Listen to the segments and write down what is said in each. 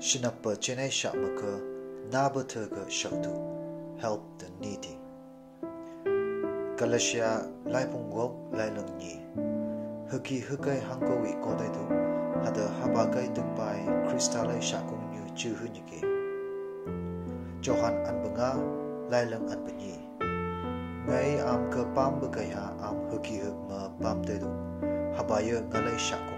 Shinapa Chennai Shamaka Nabathaga Shaktu Help the Needy. Galatia Laipung Wok Lailang Ni Haki Hukai Hankowi Kodaidu Hada Habagai Dukpai Kristalai Shakung Nyu Chuhu lại Johan Anbanga Lailang Anbanyi Ngai Am Ka Pam Bagai Ha Am Haki Huk Ma Pam Tedu Habaya Ngalai Shakung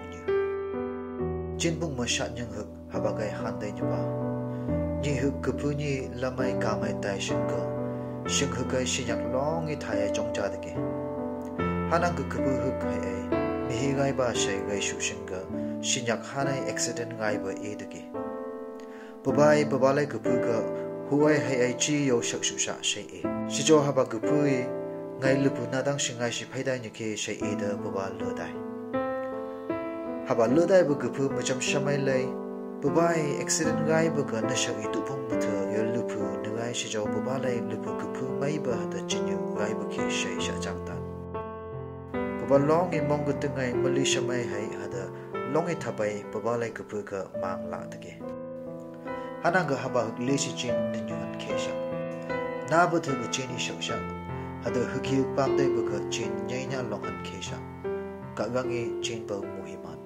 Nyu Jin Bung Ma Shat Nyang Huk Habagai Handai Nyuba Nyi Huk Kapunyi Lamai Kamai Tai Shinko Shing Hukai Shinyak Long I Thaya Chong Cha Dake Hanang Ka Kapu Huk Hai Ai Mihi Gai Ba Shai Gai Shu Shinka Shinyak Hanai Accident Gai Ba E Dake Babai Babalai Kapu Ka Huai Hai Ai Chi Yo Shak Shu Sha Shai E Shijo Haba Kapu sinh Ngai Lupu Nadang Shingai Shi Paidai Nyake Shai E Da Babal Lo Dai haba ludai bu gupu macam shamai lai bubai accident gai bu ga na shagi tu phung bu tha yo lupu ngai shi jaw buba lai lupu gupu mai ba da chinyu gai bu ki shai sha chang ta buba long i mong gu tungai mali shamai hai hada long i thabai buba lai gupu ga mang la ta ge hana ga haba le shi chin ni nyu han ke sha na bu thu ga chin ni sha sha hada hu ki pam dai bu ga chin nyai nya long han ke sha ka gangi chin ba mu hi man